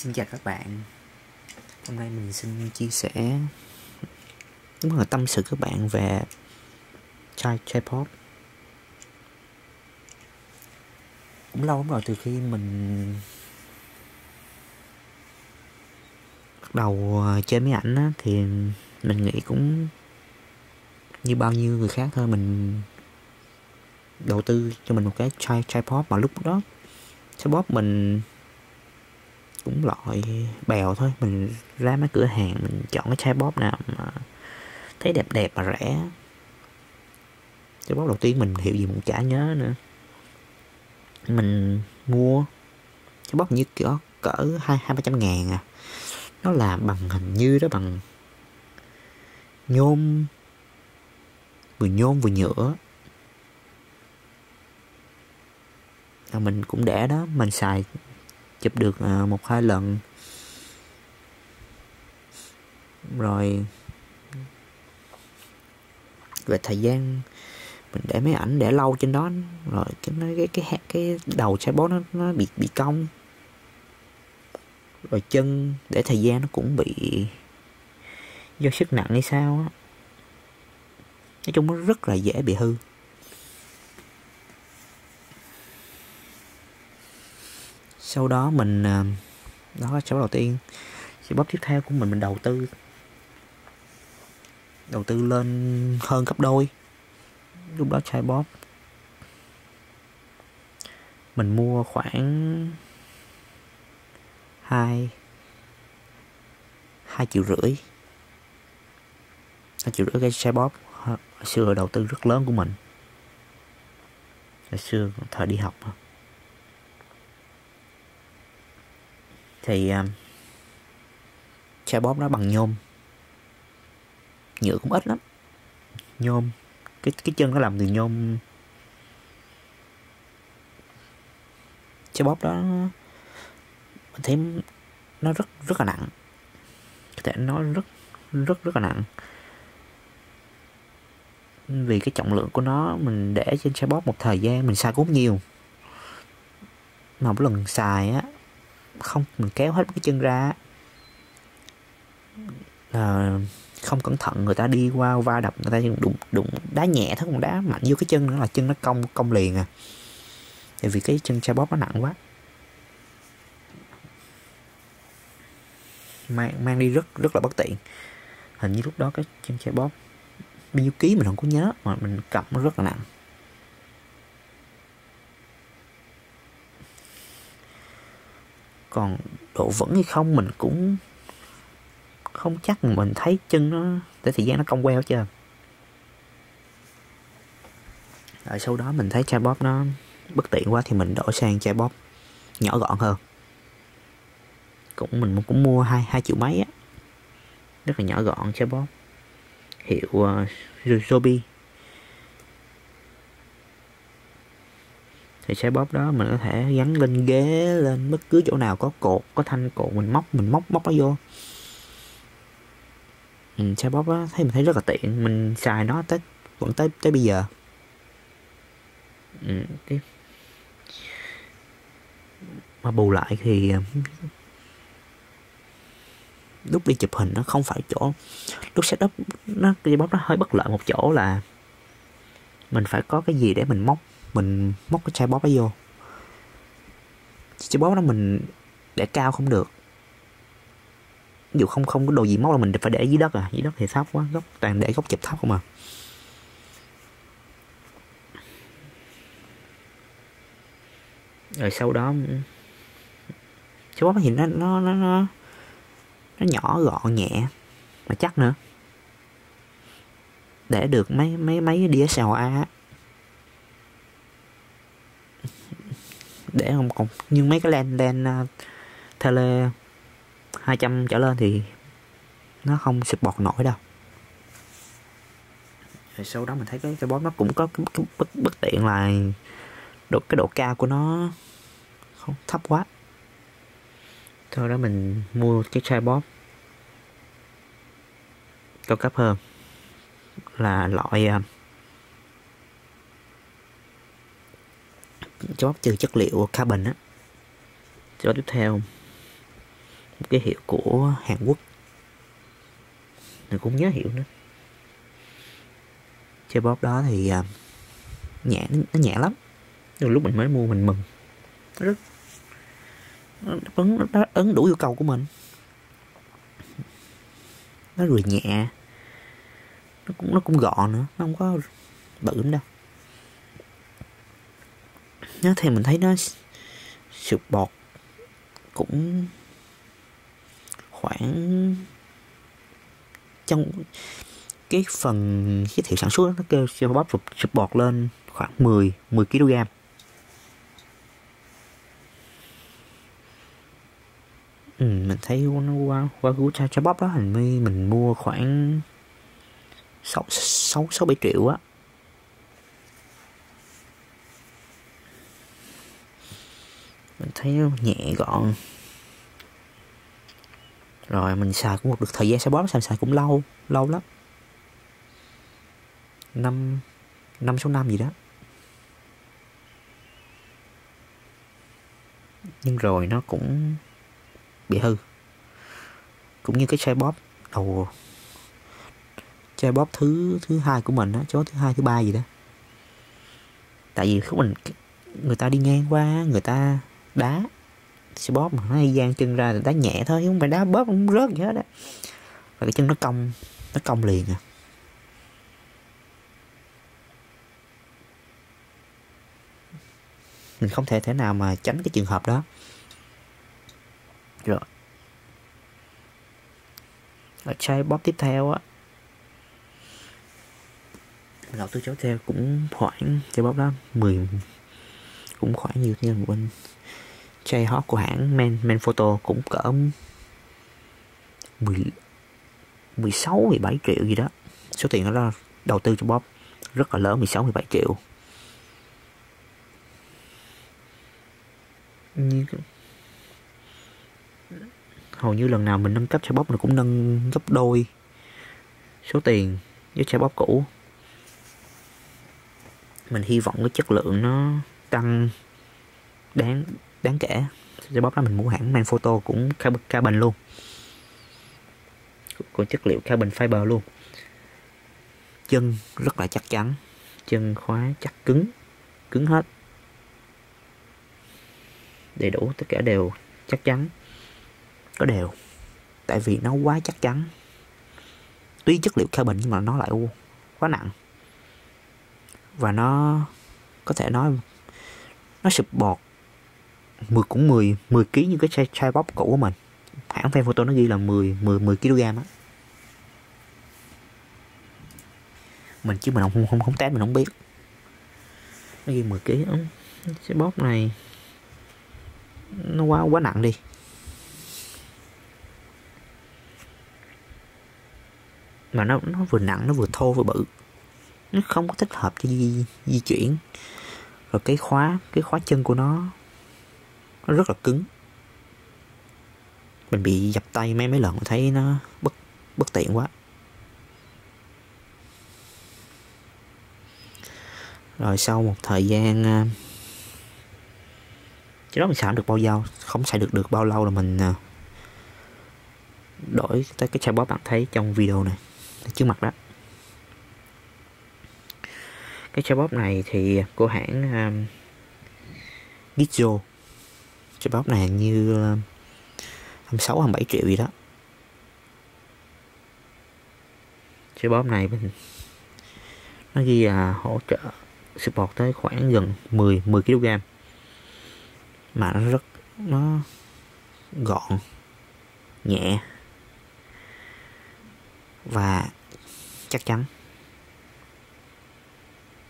Xin chào các bạn. Hôm nay mình xin chia sẻ Đúng là tâm sự các bạn về chai J-pop. Cũng lâu lắm rồi từ khi mình Bắt đầu ờ, chơi máy ảnh á, Thì mình nghĩ cũng Như bao nhiêu người khác thôi Mình đầu tư cho mình một cái chai chai pop mà lúc đó chai pop mình cũng loại bèo thôi. Mình ra mấy cửa hàng, mình chọn cái chai bóp nào mà thấy đẹp đẹp mà rẻ. Chai bóp đầu tiên mình hiểu gì mình chả nhớ nữa. Mình mua chai bóp như kiểu cỡ hai hai, ba trăm ngàn à. Nó làm bằng hình như đó, bằng nhôm, vừa nhôm vừa nhựa. Là mình cũng để đó, mình xài chụp được à, một hai lần. Rồi. Về thời gian mình để mấy ảnh để lâu trên đó. Rồi cái cái cái cái, đầu trái bó nó nó bị bị cong. Rồi chân để thời gian nó cũng bị do sức nặng hay sao á. Nói chung nó rất là dễ bị hư. Sau đó mình ờ, đó là số đầu tiên. Sẽ bóp tiếp theo của mình mình đầu tư. Đầu tư lên hơn gấp đôi. Lúc đó chai bóp. Mình mua khoảng hai hai triệu rưỡi. Hai triệu rưỡi cái xe bóp, hồi xưa đầu tư rất lớn của mình. Hồi xưa thời đi học thì uh, chai bóp nó bằng nhôm. Nhựa cũng ít lắm. Nhôm. Cái cái chân nó làm từ nhôm. Xe bóp đó mình thấy nó rất rất là nặng. Có thể nói rất rất rất là nặng. Vì cái trọng lượng của nó mình để trên xe bóp một thời gian mình xài cũng nhiều. Mà một lần xài á không, mình kéo hết cái chân ra là không cẩn thận, người ta đi qua va đập, người ta đụng đụng đá nhẹ thôi, còn đá mạnh vô cái chân nữa là chân nó cong cong liền à. Tại vì cái chân xe bóp nó nặng quá. Mang mang đi rất rất là bất tiện. Hình như lúc đó cái chân xe bóp, bao nhiêu ký mình không có nhớ, mà mình cầm nó rất là nặng. Còn độ vững hay không mình cũng không chắc mình thấy chân nó tới thời gian nó cong queo chưa. Rồi sau đó mình thấy chai bóp nó bất tiện quá thì mình đổi sang chai bóp nhỏ gọn hơn. Cũng mình cũng mua hai hai triệu mấy á. Rất là nhỏ gọn chai bóp. Hiệu ờ, uh, Joby thì xe bóp đó mình có thể gắn lên ghế lên bất cứ chỗ nào có cột có thanh cột mình móc mình móc móc nó vô. Ừ, xe bóp đó thấy mình thấy rất là tiện mình xài nó tới vẫn tới tới bây giờ. Ừ, cái mà bù lại thì ờ, lúc đi chụp hình nó không phải chỗ lúc setup nó cái bóp nó hơi bất lợi một chỗ là mình phải có cái gì để mình móc mình móc cái chai bóp ấy vô. Chai bóp đó mình để cao không được. Ví dụ không không có đồ gì móc là mình phải để dưới đất à. Dưới đất thì thấp quá, góc, toàn để góc chụp thấp không à. Rồi sau đó, chai bóp thì nó nó nó nó nó nhỏ gọn nhẹ, mà chắc nữa. Để được mấy mấy mấy DSLR để không còn. Nhưng mấy cái len len uh, tele 200 trở lên thì nó không support nổi đâu. Rồi sau đó mình thấy cái cái bóp nó cũng có cái, cái bất, bất tiện là độ cái độ cao của nó không thấp quá. Sau đó mình mua cái chai bóp cao cấp hơn. Là loại à, chóp từ chất liệu carbon á. Chóp tiếp theo một cái hiệu của Hàn Quốc. Mình cũng nhớ hiệu nữa. Chơi bóp đó thì uh, nhẹ nó nhẹ lắm. Từ lúc mình mới mua mình mừng. Nó rất nó ấn nó ấn đủ yêu cầu của mình. Nó rồi nhẹ nó cũng nó cũng gọn nữa nó không có bự lắm đâu nó thì mình thấy nó sụp bọt cũng khoảng trong cái phần giới thiệu sản xuất nó kêu siêu bóp sụp, sụp bọt lên khoảng 10 10 kg ừ, mình thấy nó qua qua của cha cha bóp đó hình như mình mua khoảng sáu sáu sáu bảy triệu á. Mình thấy nó nhẹ gọn. Rồi, mình xài cũng được thời gian xài bóp, xài xài cũng lâu lâu lắm. Năm năm số năm gì đó. Nhưng rồi nó cũng bị hư. Cũng như cái xe bóp đầu xe bóp thứ thứ hai của mình á chó thứ hai, thứ ba gì đó. Tại vì lúc mình, người ta đi ngang qua, người ta đá. Sẽ bóp mà nó gian chân ra đá nhẹ thôi, không phải đá bóp, không rớt gì hết á. Và cái chân nó cong nó cong liền à. Mình không thể thể nào mà tránh cái trường hợp đó. Rồi. Ở chai bóp tiếp theo á. Lão tư cháu theo cũng khoảng chai bóp đó 10 cũng khoảng nhiều như một bên J-Hawk của hãng Man, Man Photo cũng cỡ 10 16 17 triệu gì đó. Số tiền đó đầu tư cho Bob rất là lớn 16 17 triệu. Như hầu như lần nào mình nâng cấp chai bóp cũng nâng gấp đôi số tiền với chai bóp cũ. Mình hy vọng cái chất lượng nó tăng đáng đáng kể. Chai bóp đó mình mua hẳn, mang photo cũng carbon luôn. Của chất liệu carbon fiber luôn. Chân rất là chắc chắn. Chân khóa chắc cứng cứng hết. Đầy đủ, tất cả đều chắc chắn. Có đều, tại vì nó quá chắc chắn. Tuy chất liệu carbon nhưng mà nó lại quá nặng. Và nó, có thể nói, nó sụp bọt 10 cũng 10 10 kg như cái chai, chai bóp cũ của mình. Hãng fan photo nó ghi là 10 10 10 kg á. Mình chứ mình không không không test mình không biết. Nó ghi 10 kg cái bóp này nó quá quá nặng đi. Mà nó nó vừa nặng nó vừa thô vừa bự. Nó không có thích hợp cho di, di chuyển. Rồi cái khóa cái khóa chân của nó nó rất là cứng. Mình bị dập tay mấy mấy lần thấy nó bất bất tiện quá. Rồi sau một thời gian à, cái chứ đó mình xả được bao lâu? Không xài được được bao lâu là mình à, đổi tới cái chai bóp bạn thấy trong video này trước mặt đó. Cái chai bóp này thì à, của hãng um, Gizzo chai bóp này như ờ, 26 27 triệu gì đó. Chai bóp này mình, nó ghi là hỗ trợ support tới khoảng gần 10 10 kg. Mà nó rất, nó gọn, nhẹ. Và chắc chắn,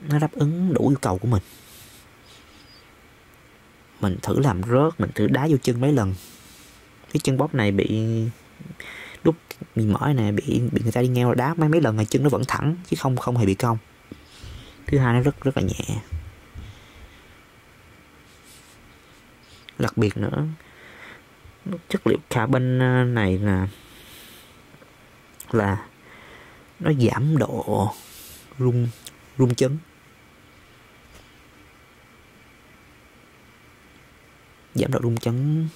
nó đáp ứng đủ yêu cầu của mình mình thử làm rớt, mình thử đá vô chân mấy lần. Cái chân bóp này bị, lúc mình mở này bị bị người ta đi ngang đá mấy mấy lần mà chân nó vẫn thẳng, chứ không không hề bị cong. Thứ hai nó rất rất là nhẹ. Đặc biệt nữa, chất liệu carbon ờ, này là là nó giảm độ rung rung chấn. Giảm độ rung chấn.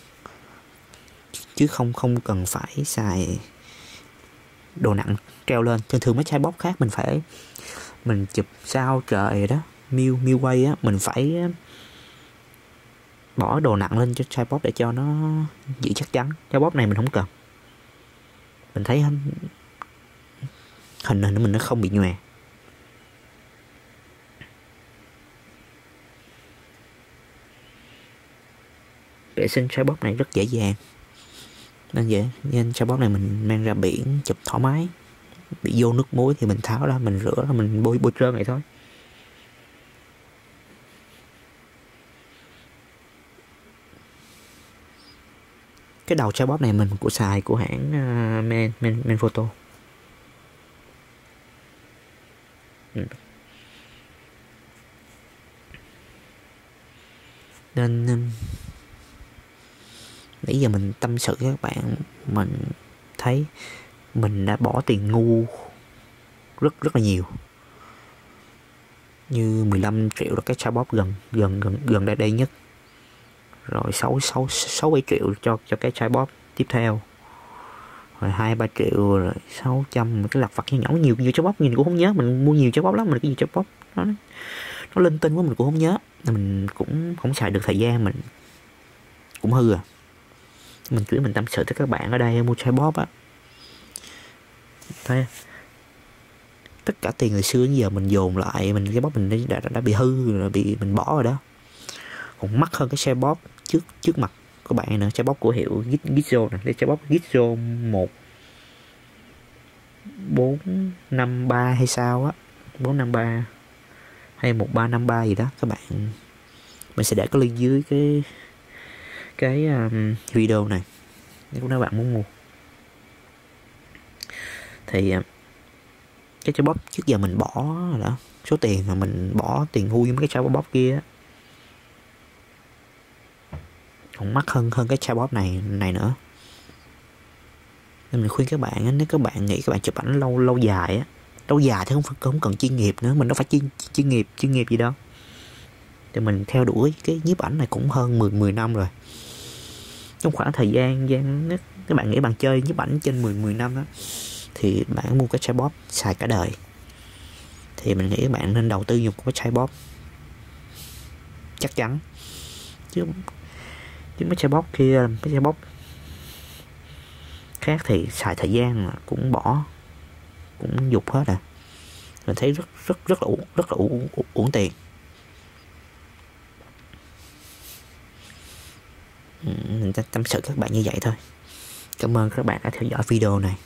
Chứ không không cần phải xài đồ nặng treo lên. Thường thường mấy chai bóp khác mình phải, mình chụp sao trời đó miêu miêu quay á, mình phải bỏ đồ nặng lên cho chai bóp để cho nó giữ chắc chắn. Chai bóp này mình không cần. Mình thấy hình hình của mình nó không bị nhòe. Vệ sinh chai bóp này rất dễ dàng. Nên vậy nên chai bóp này mình mang ra biển chụp thoải mái. Bị vô nước muối thì mình tháo ra mình rửa ra mình bôi bôi trơn vậy thôi. Cái đầu chai bóp này mình của xài của hãng à, uh, men men men photo ừ. nên um, nãy giờ mình tâm sự với các bạn, mình thấy mình đã bỏ tiền ngu rất rất là nhiều. Như 15 triệu là cái sao bóp gần gần gần gần đây đây nhất. Rồi 6 6 6 7 triệu cho cho cái chai bóp tiếp theo. Rồi hai, ba triệu, rồi 600 cái lặt vặt nhỏ nhỏ, nhiều nhiều chai bóp, mình cũng không nhớ, mình mua nhiều chai bóp lắm, mình cái gì chai bóp. Nó nó linh tinh quá, mình cũng không nhớ. Mình cũng không xài được thời gian, mình cũng hư à mình chỉ mình tâm sự với các bạn ở đây mua chai bóp á. Thấy tất cả tiền hồi xưa đến giờ mình dồn lại mình cái bóp mình đã, đã, đã bị hư rồi bị mình bỏ rồi đó. Còn mắc hơn cái xe bóp trước trước mặt của bạn nữa xe bóp của hiệu Gizzo này đây xe bóp Gizzo một bốn năm ba hay sao á. Bốn năm ba hay một ba năm ba gì đó các bạn. Mình sẽ để cái link dưới cái cái um, video này. Nếu các bạn muốn mua. Thì à, cái trái bóp trước giờ mình bỏ đó số tiền mà mình bỏ tiền hưu với mấy cái trái bóp kia còn mắc hơn hơn cái chai bóp này này nữa. Nên mình khuyên các bạn nếu các bạn nghĩ các bạn chụp ảnh lâu lâu dài á lâu dài thì không không cần chuyên nghiệp nữa mình đâu phải chuyên chuyên nghiệp chuyên nghiệp gì đâu. Thì mình theo đuổi cái nhiếp ảnh này cũng hơn 10 10 năm rồi trong khoảng thời gian gian các bạn nghĩ bạn chơi nhiếp ảnh trên 10 10 năm đó thì bạn mua cái tripod xài cả đời. Thì mình nghĩ bạn nên đầu tư dùng cái tripod chắc chắn. Chứ chứ mấy tripod kia mấy tripod khác thì xài thời gian cũng bỏ cũng dục hết à. Mình thấy rất rất rất là uổng rất là uổng, uổng tiền. Mình tâm sự các bạn như vậy thôi. Cảm ơn các bạn đã theo dõi video này.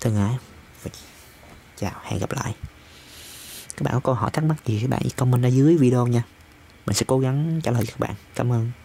Thân ái, chào, hẹn gặp lại. Các bạn có câu hỏi thắc mắc gì các bạn comment ở dưới video nha. Mình sẽ cố gắng trả lời các bạn. Cảm ơn.